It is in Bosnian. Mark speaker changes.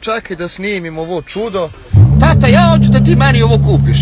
Speaker 1: čekaj da snimim ovo čudo. Tata, ja hoću da ti meni ovo kupiš.